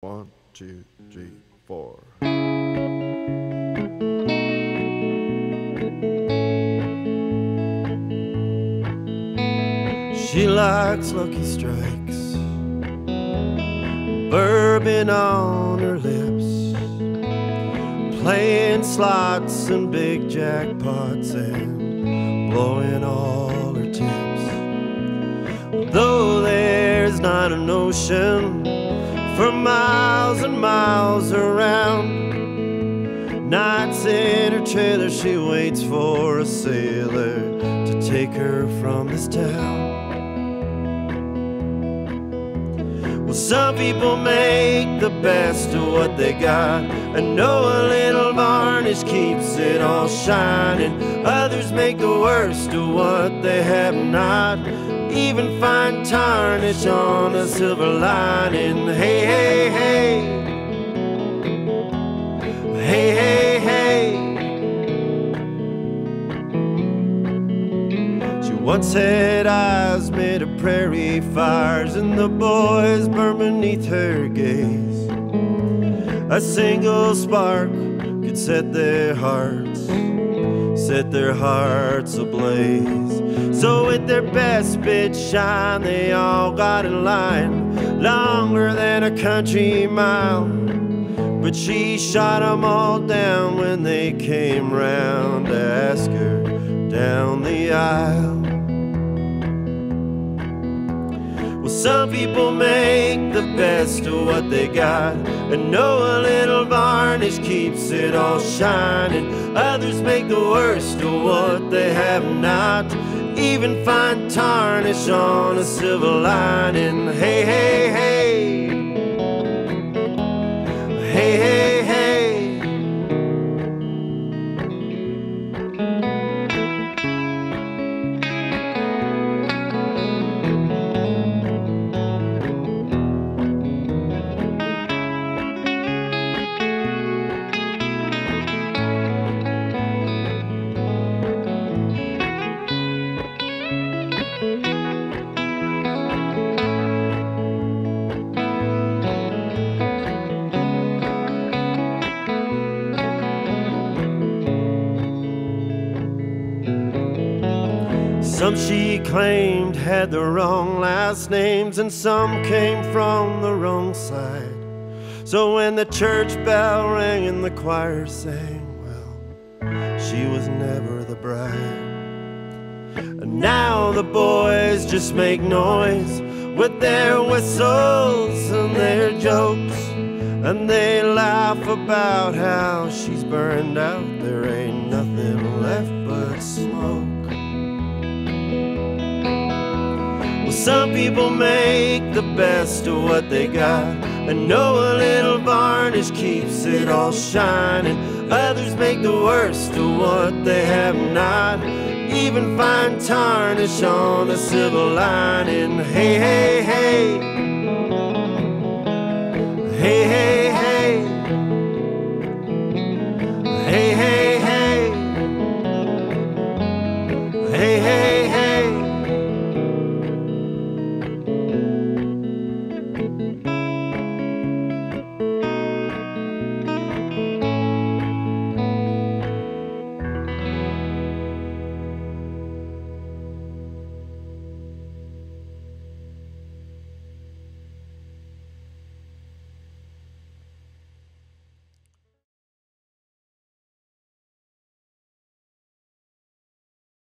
One, two, three, four. She likes lucky strikes, bourbon on her lips, playing slots and big jackpots and blowing all her tips. Though there's not an ocean for miles and miles around. Nights in her trailer, she waits for a sailor to take her from this town. Some people make the best of what they got. I know a little varnish keeps it all shining. Others make the worst of what they have not. Even find tarnish on a silver lining. Hey, hey. Hey, once had eyes made of prairie fires, and the boys burned beneath her gaze. A single spark could set their hearts, set their hearts ablaze. So, with their best bit shine, they all got in line, longer than a country mile. But she shot 'em all down when they came round to ask her down the aisle. Well, some people make the best of what they got, and know a little varnish keeps it all shining. Others make the worst of what they have not. Even find tarnish on a silver lining. Hey, hey, hey. Hey, Some she claimed had the wrong last names, and some came from the wrong side. So when the church bell rang and the choir sang, well, she was never the bride. And now the boys just make noise with their whistles and their jokes. And they laugh about how she's burned out. There ain't nothing left but smoke. Some people make the best of what they got. And know a little varnish keeps it all shining. Others make the worst of what they have not. Even find tarnish on a silver lining. Hey, hey, hey.